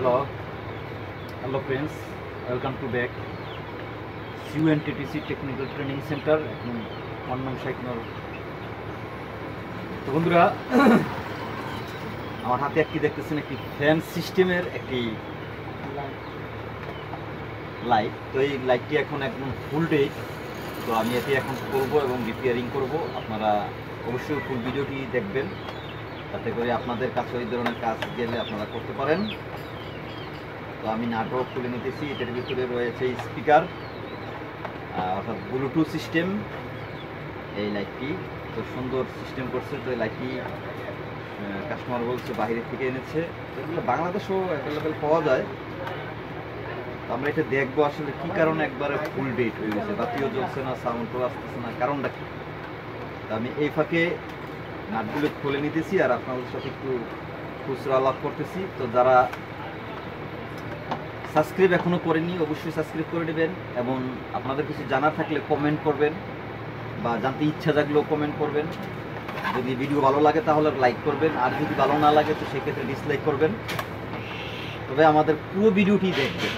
Hello hello friends welcome to back সিউএনটিটিসি technical training centre এখন আমার নাম শেখ নুর তো বন্ধুরা, আমার হাতে একটি দেখতেছেন একটি ফ্যান সিস্টেমের একটি লাইট তো এই লাইটটি এখন একদম ফুল ডে তো আমি এটি এখন করব এবং রিপেয়ারিং করব। আপনারা অবশ্যই ফুল ভিডিওটি দেখবেন। তাতে করে আপনাদের কাছে ওই ধরনের কাজ গেলে আপনারা করতে পারেন। তো আমি নাটক খুলে নিতেছি, এটার ভিতরে রয়েছে স্পিকার অর্থাৎ ব্লুটুথ সিস্টেম এই লাইটটি তো সুন্দর সিস্টেম করছে, তো লাইটটি কাস্টমার বলছে বাইরে থেকে এনেছে। এগুলো বাংলাদেশেও অ্যাভেলেবেল পাওয়া যায়। তো আমরা এটা দেখব আসলে কি কারণে একবারে ফুল ডেট হয়ে গেছে বাতিও জ্বলছে না সাউন্ডও আসতেছে না, কারণটা কি? তো আমি এই ফাঁকে নাটগুলো খুলে নিতেছি, আর আপনাদের সাথে একটু খুচরা আলাপ করতেছি। তো যারা সাবস্ক্রাইব এখনও করেনি অবশ্যই সাবস্ক্রাইব করে নেবেন এবং আপনাদের কিছু জানার থাকলে কমেন্ট করবেন বা জানতে ইচ্ছা থাকলেও কমেন্ট করবেন। যদি ভিডিও ভালো লাগে তাহলে লাইক করবেন, আর যদি ভালো না লাগে তো সেক্ষেত্রে ডিসলাইক করবেন। তবে আমাদের পুরো ভিডিওটি দেখবেন।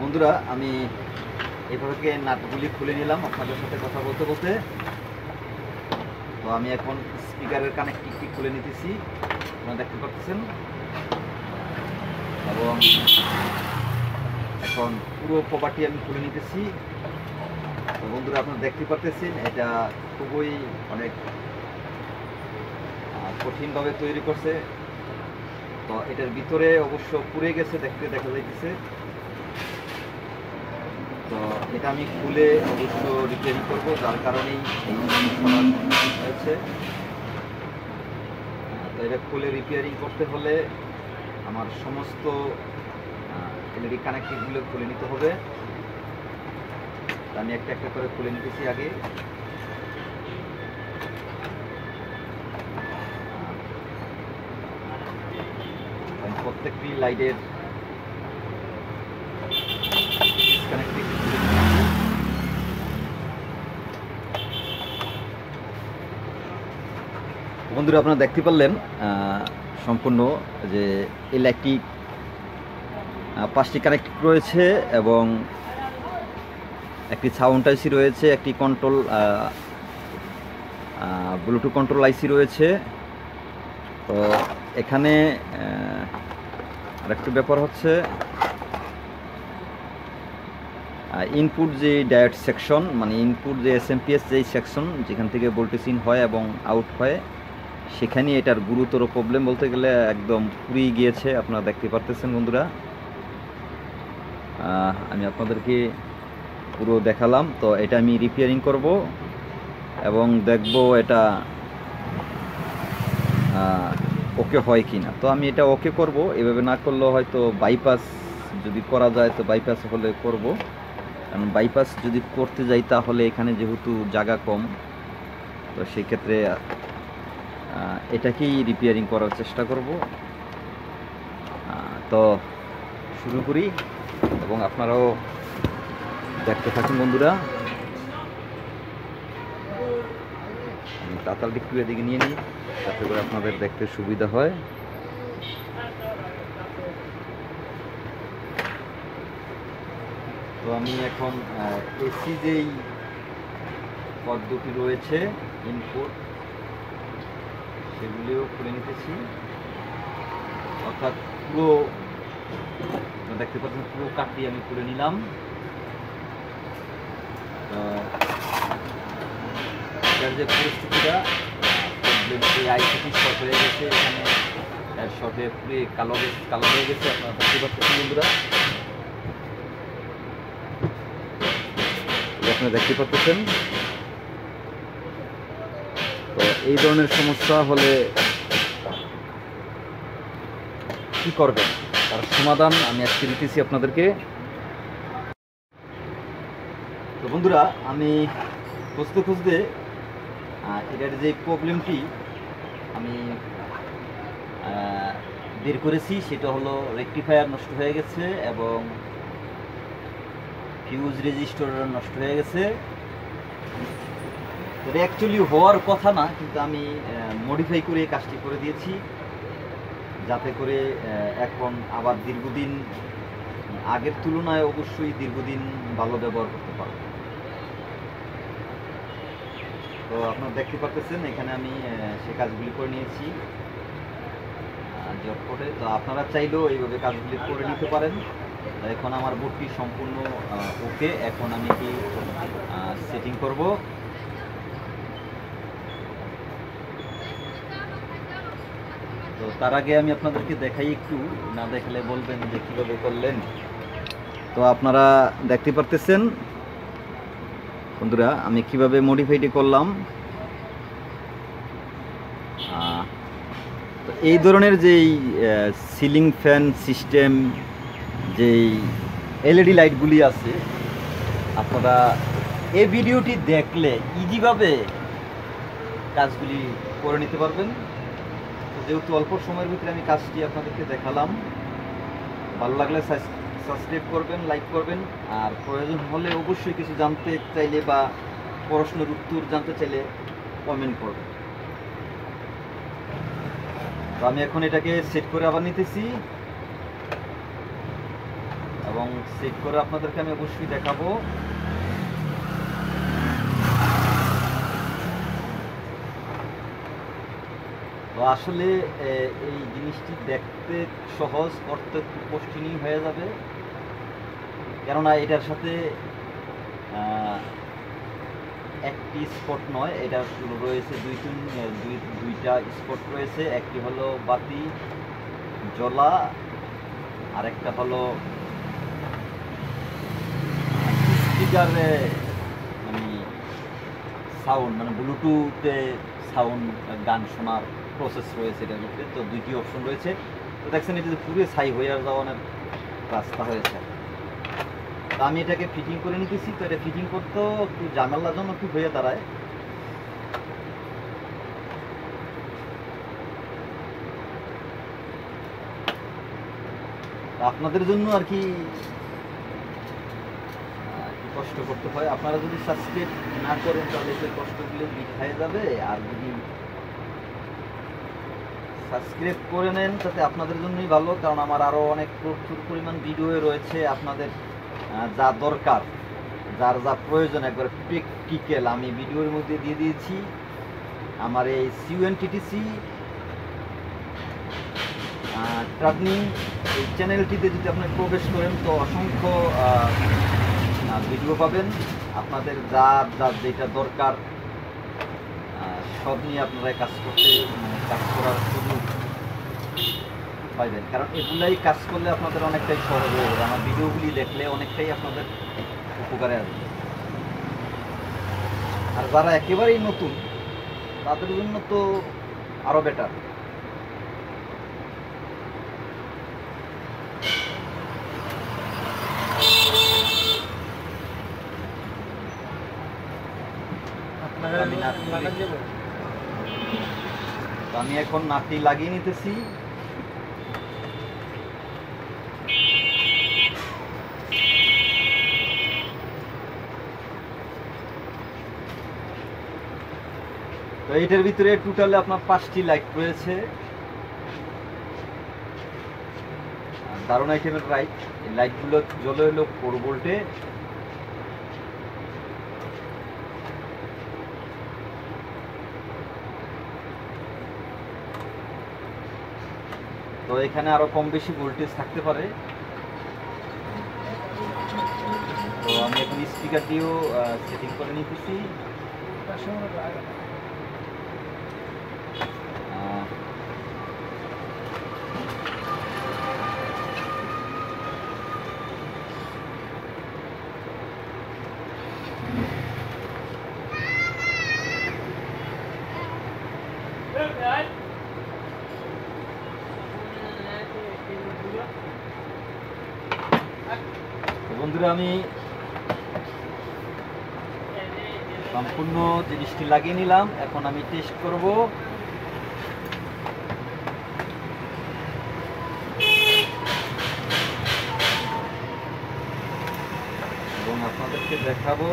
বন্ধুরা, আমি এভাবে নাটগুলি খুলে নিলাম, আপনাদের সাথে কথা বলতে বলতে। তো আমি এখন স্পিকারের কানেক্টিভটি খুলে নিতেছি। আপনারা দেখতে পাচ্ছেন? এবং এখন পুরো প্রপার্টি আমি খুলে নিতেছি। বন্ধুরা, আপনারা দেখতে পারতেছেন, এটা খুবই অনেক কঠিনভাবে তৈরি করছে। তো এটার ভিতরে অবশ্য পুড়ে গেছে, দেখতে দেখা যাইতেছে। তো এটা আমি খুলে অবশ্য রিপেয়ারিং করব, যার কারণেই হয়েছে। তো এটা খুলে রিপেয়ারিং করতে হলে আমার সমস্ত এলইডি কানেক্টিভগুলো খুলে নিতে হবে। আমি একটা একটা করে খুলে নিতেছি আগে। প্রত্যেকটি লাইটের কানেক্টিভ খুলে নিতেছি বন্ধুরা, আপনারা দেখতে পারলেন সম্পূর্ণ যে ইলেকট্রিক পাঁচটি কানেক্ট রয়েছে এবং একটি সাউন্ড আইসি রয়েছে, একটি কন্ট্রোল ব্লুটুথ কন্ট্রোল আইসি রয়েছে। তো এখানে আরেকটি ব্যাপার হচ্ছে ইনপুট যে ডায়েট সেকশন মানে ইনপুট যে এস এম পি এস যেই সেকশন যেখান থেকে ভোল্টেজ ইন হয় এবং আউট হয় সেখানে এটার গুরুতর প্রবলেম বলতে গেলে একদম পুড়িয়ে গিয়েছে, আপনারা দেখতে পারতেছেন বন্ধুরা। আমি আপনাদেরকে পুরো দেখালাম, তো এটা আমি রিপেয়ারিং করব এবং দেখব এটা ওকে হয় কি না তো আমি এটা ওকে করব, এভাবে না করলেও হয়তো বাইপাস যদি করা যায়, তো বাইপাস হলে করব। কারণ বাইপাস যদি করতে যাই তাহলে এখানে যেহেতু জায়গা কম, তো সেক্ষেত্রে এটাকেই রিপেয়ারিং করার চেষ্টা করব। তো শুরু করি এবং আপনারাও দেখতে থাকুন বন্ধুরা। আমি তাতালটি একটু এদিকে নিয়ে নিই, যাতে করে আপনাদের দেখতে সুবিধা হয়। তো আমি এখন এসি যেই পদ্ধতি রয়েছে ইনপুট সেগুলিও খুলে নিতেছি। অর্থাৎ পুরো দেখতে পাচ্ছেন পুরো কাঠটি আমি খুলে নিলাম। যে পরিস্থিতিটা এই আইসিটি শর্ট হয়ে গেছে, এখানে এর শর্টে পুরো কালো কালো হয়ে গেছে, আপনারা দেখতে পাচ্ছেন বন্ধুরা। আপনারা দেখতে পাচ্ছেন এই ধরনের সমস্যা হলে কি করবেন? তার সমাধান আমি আজকে দিতেছি আপনাদেরকে। তো বন্ধুরা, আমি খুঁজতে খুঁজতে এটার যে প্রবলেমটি আমি বের করেছি, সেটা হলো রেকটিফায়ার নষ্ট হয়ে গেছে এবং ফিউজ রেজিস্টার নষ্ট হয়ে গেছে। এটা অ্যাকচুয়ালি হওয়ার কথা না, কিন্তু আমি মডিফাই করে কাজটি করে দিয়েছি। যাতে করে এখন আবার দীর্ঘদিন, আগের তুলনায় অবশ্যই দীর্ঘদিন ভালো ব্যবহার করতে পারব। তো আপনারা দেখতে পাচ্ছেন এখানে আমি সে কাজগুলি করে নিয়েছি। জব করে তো আপনারা চাইলেও এইভাবে কাজগুলি করে নিতে পারেন। এখন আমার বোর্ডটি সম্পূর্ণ ওকে এখন আমি কি সেটিং করব? তার আগে আমি আপনাদেরকে দেখাই একটু, না দেখলে বলবেন যে কীভাবে করলেন। তো আপনারা দেখতে পারতেছেন, বন্ধুরা, আমি কীভাবে মডিফাইটি করলাম। তো এই ধরনের যেই সিলিং ফ্যান সিস্টেম যেই এলইডি লাইটগুলি আছে, আপনারা এই ভিডিওটি দেখলে ইজিভাবে কাজগুলি করে নিতে পারবেন। যেহেতু অল্প সময়ের ভিতরে আমি কাজটি আপনাদেরকে দেখালাম, ভালো লাগলে সাবস্ক্রাইব করবেন লাইক করবেন, আর প্রয়োজন হলে অবশ্যই কিছু জানতে চাইলে বা প্রশ্নের উত্তর জানতে চাইলে কমেন্ট করবেন। তো আমি এখন এটাকে সেট করে আবার নিতেছি। এবং সেট করে আপনাদেরকে আমি অবশ্যই দেখাবো। তো আসলে এই জিনিসটি দেখতে সহজ করতে কঠিনই হয়ে যাবে। কেননা এটার সাথে একটি স্পট নয়, এটা রয়েছে দুই তিন দুই, দুইটা স্পট রয়েছে। একটি হলো বাতি জ্বলা আর একটা হলো স্পিকারে মানে সাউন্ড মানে ব্লুটুথে সাউন্ড গান শোনার প্রসেস রয়েছে এটার মধ্যে। তো দুইটি অপশন রয়েছে। তো দেখছেন, এটা পুরো ছাই হয়ে যাওয়ার রাস্তা হয়েছে। তো আমি এটাকে ফিটিং করে নিতেছি। তো এটা ফিটিং করতেও একটু জন্য একটু হয়ে দাঁড়ায়। আপনাদের জন্য আর কি কষ্ট করতে হয়। আপনারা যদি সাবস্ক্রাইব না করেন, তাহলে সেই কষ্টগুলো বৃথায় যাবে। আর যদি সাবস্ক্রাইব করে নেন তাতে আপনাদের জন্যই ভালো, কারণ আমার আরও অনেক প্রচুর পরিমাণ ভিডিও রয়েছে আপনাদের যা দরকার, যার যা প্রয়োজন। একবার প্র্যাকটিক্যাল আমি ভিডিওর মধ্যে দিয়ে দিয়েছি। আমার এই সিউএনটিটিসি ট্রাভেলিং এই চ্যানেলটিতে যদি আপনি প্রবেশ করেন, তো অসংখ্য ভিডিও পাবেন। আপনাদের যার যার যেটা দরকার সব নিয়ে আপনারা কাজ করতে মানে কাজ করার সুযোগ পাইবেন কারণ এগুলাই কাজ করলে আপনাদের অনেকটাই সহজ হয়ে যাবে। আমার ভিডিওগুলি দেখলে অনেকটাই আপনাদের উপকারে আসবে। আর যারা একেবারেই নতুন তাদের জন্য তো আরও বেটার আমি নাটটি আমি এখন নাতি লাগিয়ে নিতেছি। তো এইটার ভিতরে টোটালে আপনার পাঁচটি লাইট রয়েছে। দারুণ আইটেমের লাইট এই লাইটগুলো জ্বলে হলো ফোর ভোল্টে তো এখানে আরও কম বেশি ভোল্টেজ থাকতে পারে। তো আমি এখন স্পিকারটিও সেটিং করে নিতেছি। তো আমি সম্পূর্ণ জিনিসটি লাগিয়ে নিলাম। এখন আমি টেস্ট করব। এবং আপনাদেরকে দেখাবো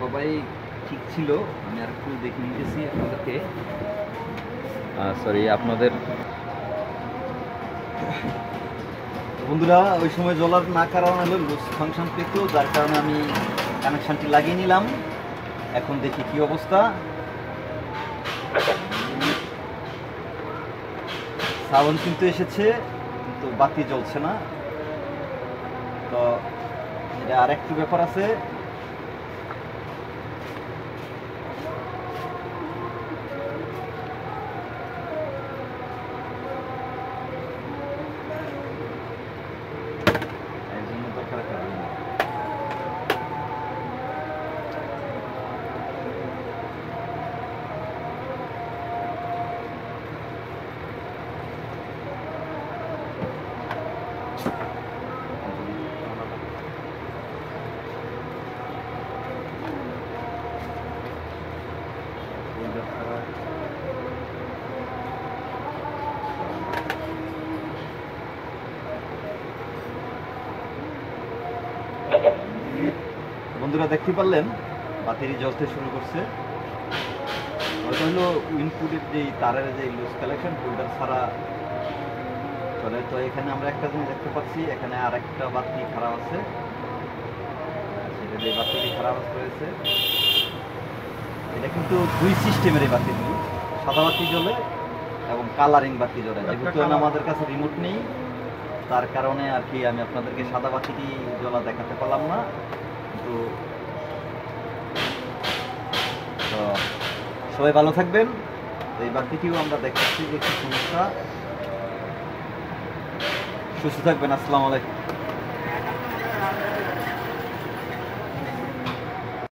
সবাই ঠিক ছিল আমি আর একটু দেখে নিতেছি আপনাদেরকে। সরি আপনাদের বন্ধুরা ওই সময় জলার না কারণ হলো লুজ ফাংশন পেত যার কারণে আমি কানেকশানটি লাগিয়ে নিলাম। এখন দেখি কি অবস্থা। সাউন্ড কিন্তু এসেছে কিন্তু বাতি জ্বলছে না। তো এটা আরেকটু ব্যাপার আছে এর জন্য দরকার একটা room। বন্ধুরা দেখতে পারলেন বাতিরি জ্বলতে শুরু করছে। ওটা হলো ইনপুটের যে তারের যে লুজ কালেকশন হোল্ডার ছাড়া চলে। তো এখানে আমরা একটা জিনিস দেখতে পাচ্ছি এখানে আর একটা বাতি খারাপ আছে। সেটা যে বাতিটি খারাপ রয়েছে এটা কিন্তু দুই সিস্টেমের এই বাতিগুলি সাদা বাতি জ্বলে এবং কালারিং বাতি জ্বলে। যেহেতু আমাদের কাছে রিমোট নেই তার কারণে আর কি আমি আপনাদেরকে সাদা বাতিটি জ্বলা দেখাতে পারলাম না। তো সবাই ভালো থাকবেন। এই বাকিটিও আমরা দেখাচ্ছি যে কি সমস্যা। সুস্থ থাকবেন, আসসালামু আলাইকুম।